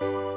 え?